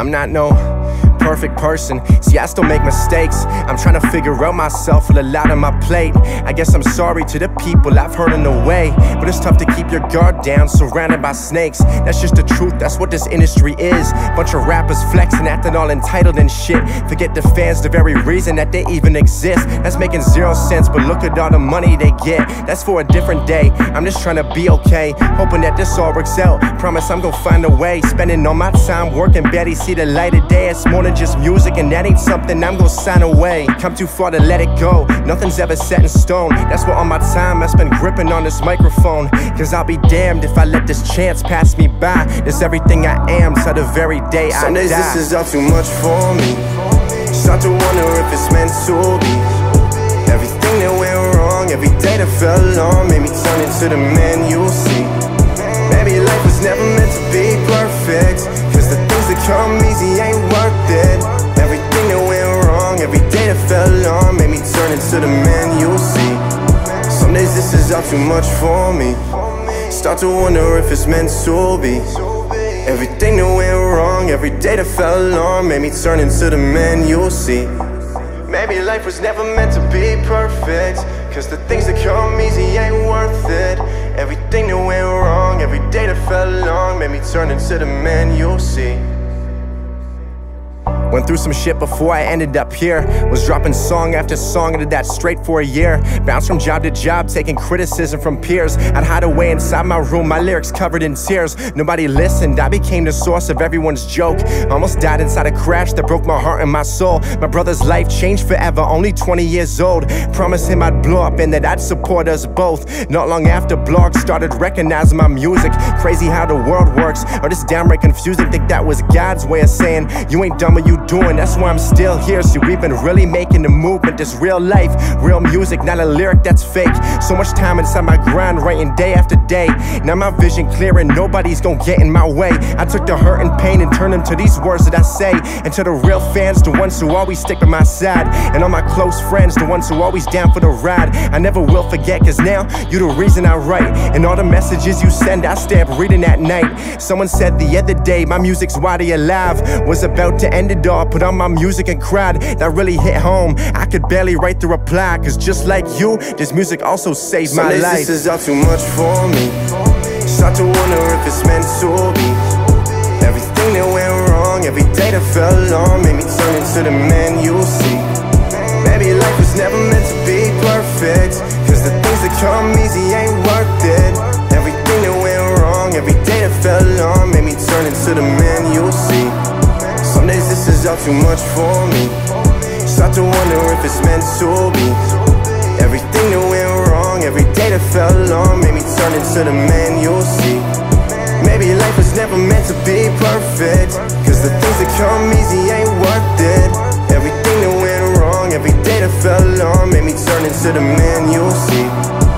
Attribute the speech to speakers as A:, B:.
A: I'm not no perfect person. See, I still make mistakes. I'm trying to figure out myself with a lot on my plate. I guess I'm sorry to the people I've hurt in the way. But it's tough to keep your guard down, surrounded by snakes. That's just the truth, that's what this industry is. Bunch of rappers flexing, acting all entitled and shit. Forget the fans, the very reason that they even exist. That's making zero sense, but look at all the money they get. That's for a different day. I'm just trying to be okay, hoping that this all works out. Promise I'm gonna find a way. Spending all my time working, barely see the light of day. It's more than just music, and that ain't something I'm gonna sign away. Come too far to let it go. Nothing's ever set in stone. That's why all my time I spend gripping on this microphone. Cause I'll be damned if I let this chance pass me by. It's everything I am, so the very day
B: Some
A: I
B: days
A: die.
B: this is all too much for me. Start to wonder if it's meant to be. Everything that went wrong, every day that fell long, made me turn into the man you'll see. Maybe life was never meant to be perfect. Cause the things that come easy this is all too much for me. Start to wonder if it's meant to be. Everything that went wrong, every day that fell long, made me turn into the man you'll see. Maybe life was never meant to be perfect. Cause the things that come easy ain't worth it. Everything that went wrong, every day that fell long, made me turn into the man you'll see.
A: Went through some shit before I ended up here. Was dropping song after song did that straight for a year. Bounced from job to job, taking criticism from peers. I'd hide away inside my room, my lyrics covered in tears. Nobody listened, I became the source of everyone's joke. Almost died inside a crash that broke my heart and my soul. My brother's life changed forever, only 20 years old. Promised him I'd blow up and that I'd support us both. Not long after, blogs started recognizing my music. Crazy how the world works, or just downright confusing. Think that was God's way of saying, You ain't done what you doing, that's why I'm still here. See, we've been really making the movement. This real life, real music, not a lyric that's fake. So much time inside my grind, writing day after day. Now my vision clear and nobody's gonna get in my way. I took the hurt and pain and turned them to these words that I say. And to the real fans, the ones who always stick by my side. And all my close friends, the ones who always down for the ride. I never will forget, cause now you're the reason I write. And all the messages you send, I stay up reading at night. Someone said the other day, my music's why they alive. Was about to end it all, put on my music and cried. That really hit home. I could barely write the reply, cause just like you, this music also saved
B: Some
A: my life.
B: this is all too much for me. Start to wonder if it's meant to be. Everything that went wrong, every day that fell long, made me turn into the man you'll see. Maybe life was never meant to be perfect. Cause the things that come easy ain't worth it. Everything that went wrong, every day that fell long, made me turn into the man you'll see. Is all too much for me. Start to wonder if it's meant to be. Everything that went wrong, every day that fell long, made me turn into the man you'll see. Maybe life was never meant to be perfect. Cause the things that come easy ain't worth it. Everything that went wrong, every day that fell long, made me turn into the man you'll see.